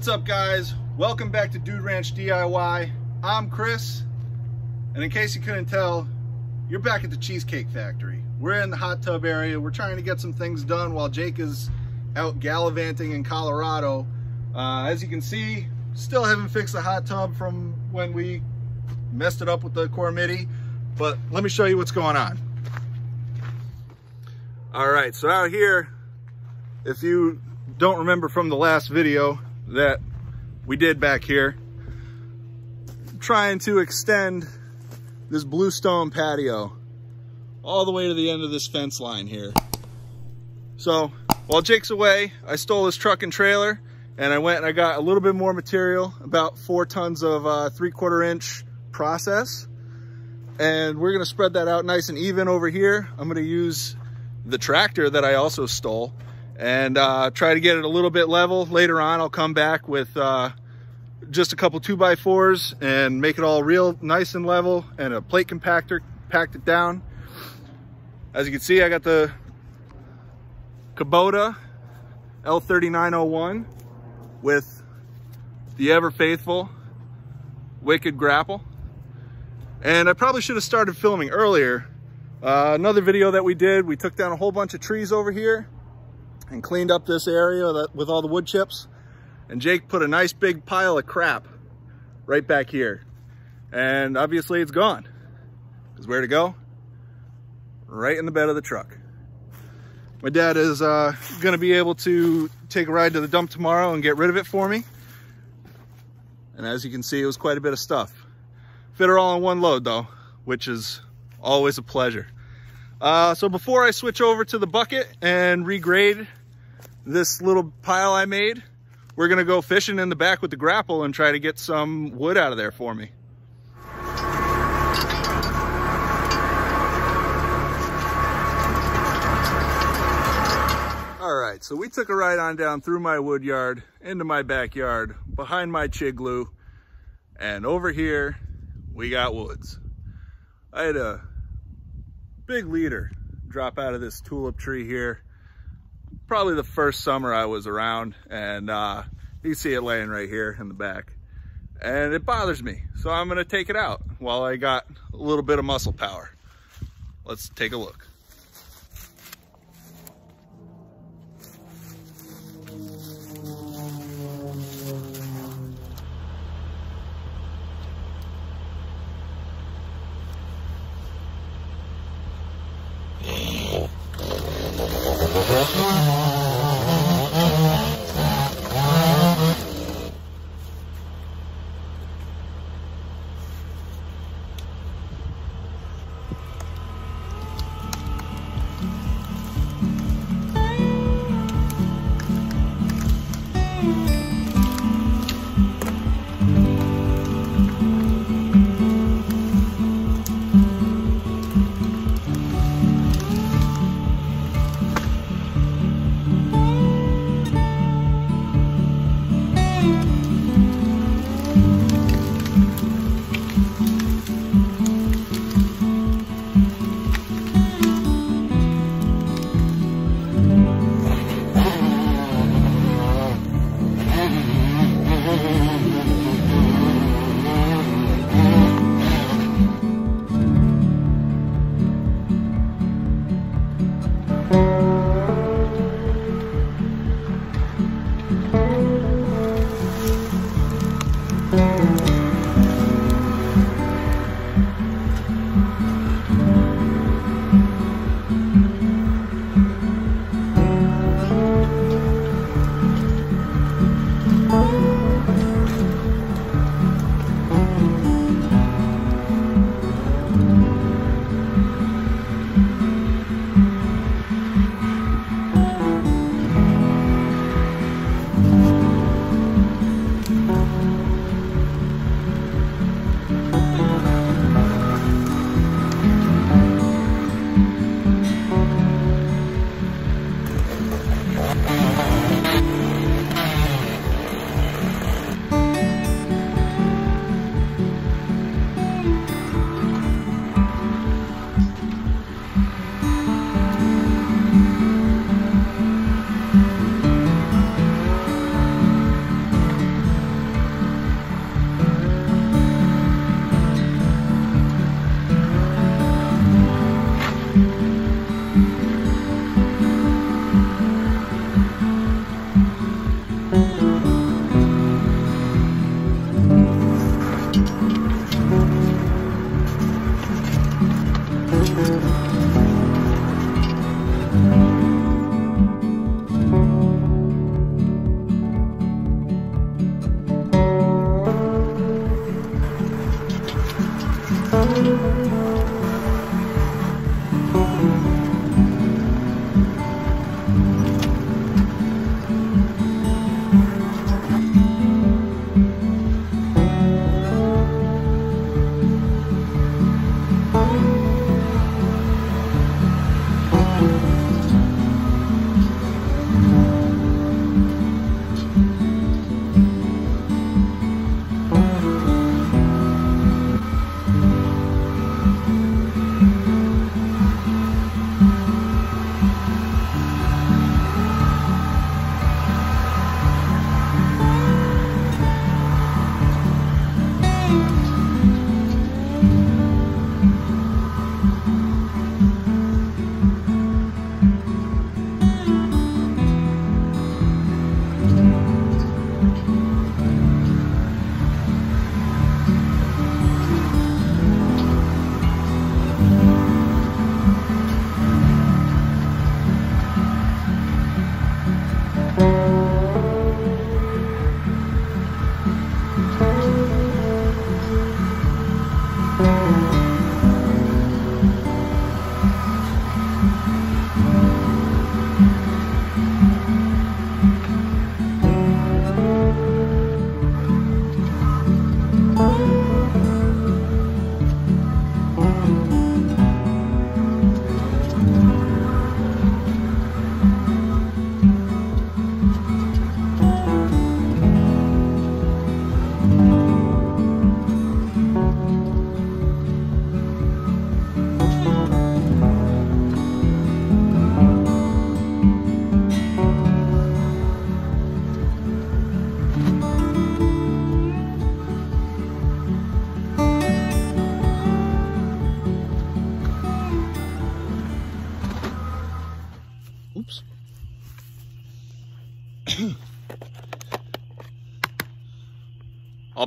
What's up guys? Welcome back to Dude Ranch DIY. I'm Chris, and in case you couldn't tell, you're back at the Cheesecake Factory. We're in the hot tub area. We're trying to get some things done while Jake is out gallivanting in Colorado. Uh, as you can see, still haven't fixed the hot tub from when we messed it up with the Cormidi, but let me show you what's going on. All right, so out here, if you don't remember from the last video that we did back here, trying to extend this bluestone patio all the way to the end of this fence line here. So while Jake's away, I stole his truck and trailer and I went and I got a little bit more material, about four tons of uh, three quarter inch process. And we're gonna spread that out nice and even over here. I'm gonna use the tractor that I also stole and uh, try to get it a little bit level. Later on, I'll come back with uh, just a couple two by fours and make it all real nice and level and a plate compactor, packed it down. As you can see, I got the Kubota L3901 with the ever faithful Wicked Grapple. And I probably should have started filming earlier. Uh, another video that we did, we took down a whole bunch of trees over here and cleaned up this area with all the wood chips. And Jake put a nice big pile of crap right back here. And obviously it's gone. Because where to go? Right in the bed of the truck. My dad is uh, gonna be able to take a ride to the dump tomorrow and get rid of it for me. And as you can see, it was quite a bit of stuff. Fit her all in one load though, which is always a pleasure. Uh, so before I switch over to the bucket and regrade this little pile I made, we're gonna go fishing in the back with the grapple and try to get some wood out of there for me. All right, so we took a ride on down through my wood yard, into my backyard, behind my chigloo, and over here, we got woods. I had a big leader drop out of this tulip tree here probably the first summer I was around and uh, you see it laying right here in the back and it bothers me. So I'm gonna take it out while I got a little bit of muscle power. Let's take a look.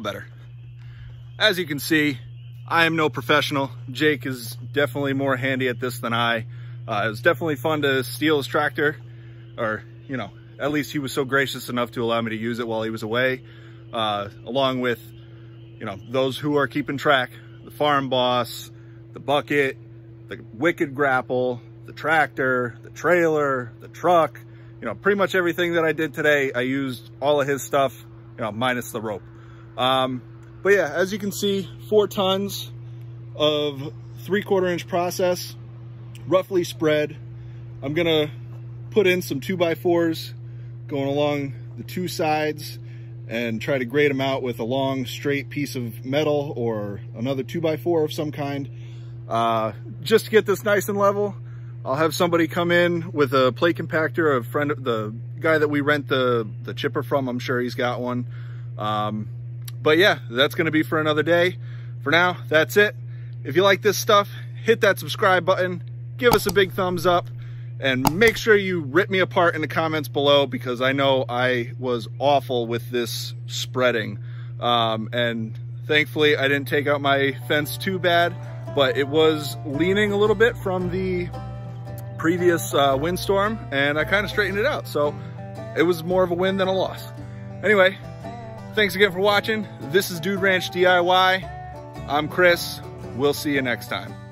Better. As you can see, I am no professional. Jake is definitely more handy at this than I. Uh, it was definitely fun to steal his tractor, or, you know, at least he was so gracious enough to allow me to use it while he was away, uh, along with, you know, those who are keeping track, the farm boss, the bucket, the wicked grapple, the tractor, the trailer, the truck, you know, pretty much everything that I did today, I used all of his stuff, you know, minus the rope. Um, but yeah, as you can see, four tons of three quarter inch process, roughly spread. I'm gonna put in some two by fours going along the two sides and try to grade them out with a long straight piece of metal or another two by four of some kind. Uh, just to get this nice and level, I'll have somebody come in with a plate compactor, a friend, of the guy that we rent the, the chipper from, I'm sure he's got one. Um, but yeah, that's gonna be for another day. For now, that's it. If you like this stuff, hit that subscribe button, give us a big thumbs up, and make sure you rip me apart in the comments below because I know I was awful with this spreading. Um, and thankfully I didn't take out my fence too bad, but it was leaning a little bit from the previous uh, windstorm and I kind of straightened it out. So it was more of a win than a loss. Anyway, thanks again for watching. This is Dude Ranch DIY. I'm Chris. We'll see you next time.